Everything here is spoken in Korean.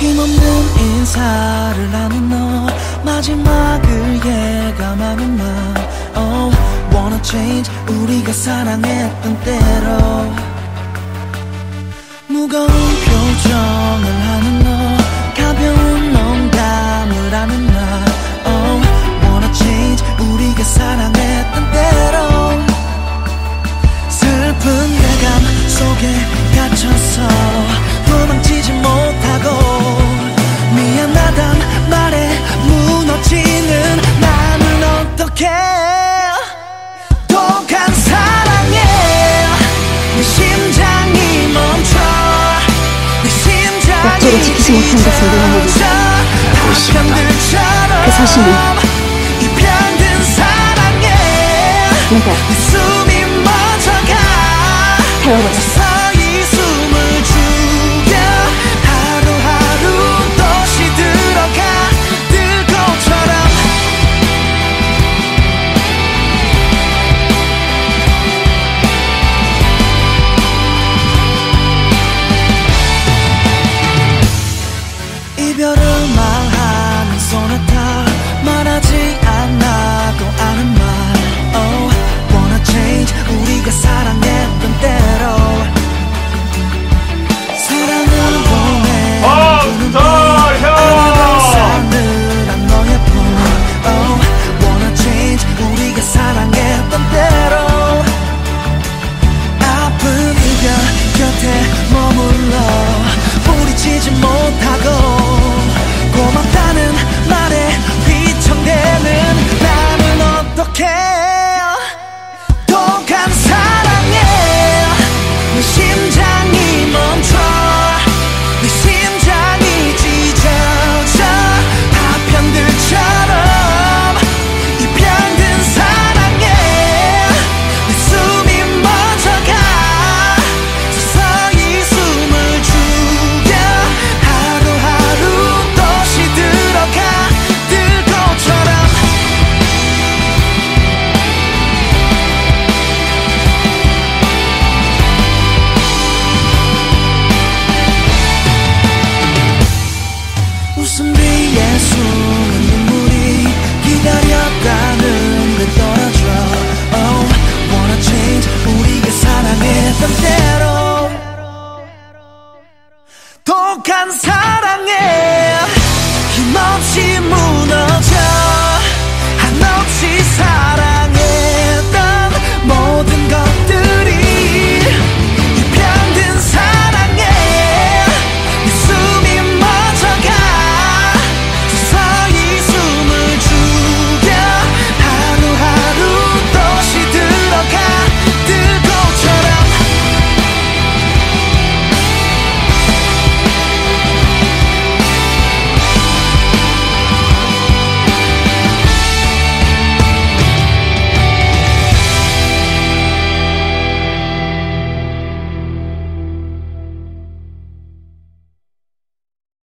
인사를 하는 너. 마지막을 예감하는 나 Oh wanna change. 우리가 사랑했던 때로. 무거운 표정을 하는 너 약속을 지키지 못한 것은 내 몫이다. 하고 있습니다 그 사실은 내가 말하지 않아도 아는 말. Oh, Wanna change 우리가 사랑해.